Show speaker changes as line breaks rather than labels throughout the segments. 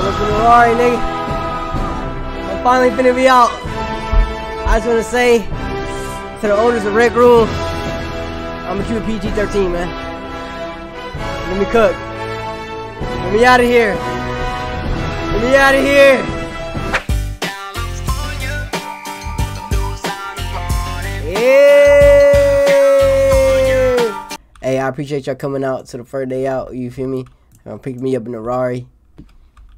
In the nigga. I'm finally finna be out. I just wanna say to the owners of Rec Room, I'm a PG-13, man. Let me cook. Let me out of here. Let me out of here. Yeah. Hey, I appreciate y'all coming out to the first day out. You feel me? Uh, pick me up in the Rari.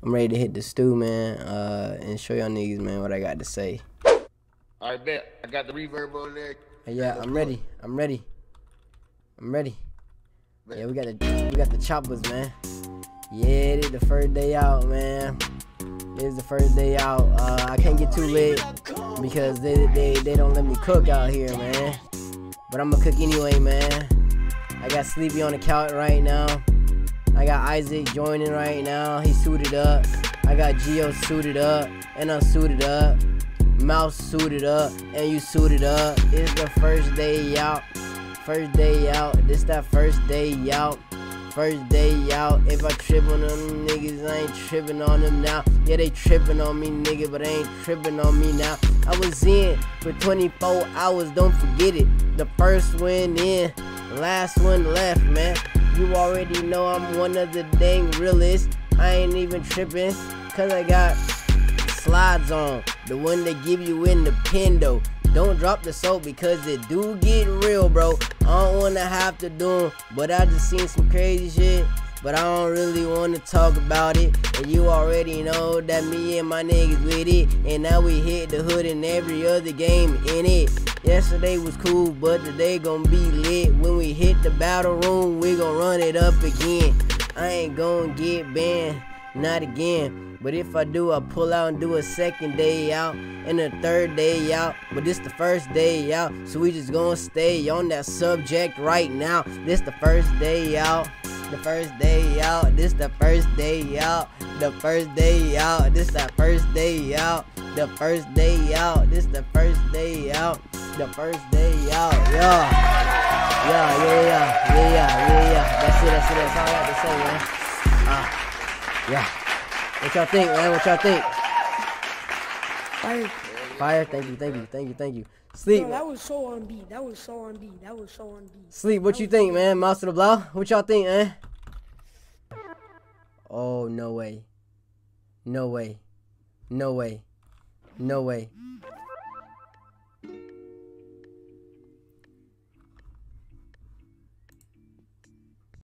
I'm ready to hit the stew, man, uh, and show y'all niggas, man, what I got to say.
I bet. I got the reverb on there.
Yeah, I'm ready. I'm ready. I'm ready. Yeah, we got the we got the choppers, man. Yeah, it is the first day out, man. It is the first day out. Uh, I can't get too lit because they, they they don't let me cook out here, man. But I'm gonna cook anyway, man. I got Sleepy on the couch right now. I got Isaac joining right now. He suited up. I got Geo suited up, and I'm suited up. Mouse suited up, and you suited up. It's the first day out. First day out. This that first day out. First day out. If I trip on them niggas, I ain't tripping on them now. Yeah, they tripping on me, nigga, but they ain't tripping on me now. I was in for 24 hours, don't forget it. The first one in, last one left, man. You already know I'm one of the dang realists. I ain't even tripping, cause I got slides on. The one they give you in the pendo. Don't drop the soap because it do get real, bro. I don't wanna have to do do 'em, but I just seen some crazy shit. But I don't really wanna talk about it. And you already know that me and my niggas with it. And now we hit the hood in every other game in it. Yesterday was cool, but today gon' be lit. When we hit the battle room, we gon' run it up again. I ain't gon' get banned, not again. But if I do, I pull out and do a second day out and a third day out. But this the first day out, so we just gonna stay on that subject right now. This the first day out. The first day out, this the first day out. The first day out, this the first day out. The first day out, this the first day out. The first day out, yeah. Yeah, yeah, yeah, yeah, yeah, yeah, yeah. That's it, that's it, that's all I got to say, man. Ah, yeah. What y'all think, man? What y'all think?
Fire.
Fire, thank you, thank you, thank you, thank you. Sleep,
Yo, that was so on beat. That was so on beat. That was so on beat.
sleep. What you think, man? Master the Blau. What y'all think, man? Oh no way, no way, no way, no way.